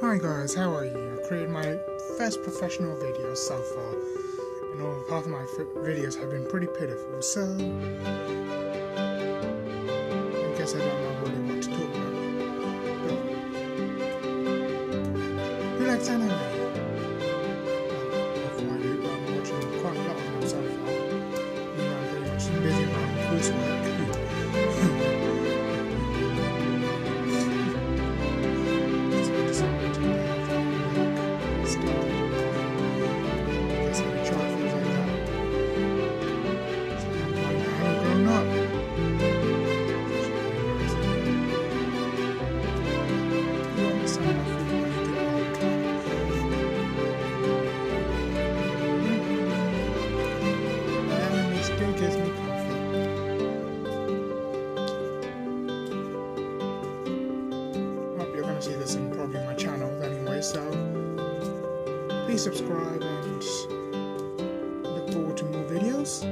Hi guys, how are you? I created my first professional video so far, and all half of my videos have been pretty pitiful, so I guess I don't know really what to talk about. But, who likes anime? Well, quite do, but I'm watching quite a lot of them so far. You know, I'm pretty much busy own coursework. Gonna see this in probably my channel anyway, so please subscribe and look forward to more videos.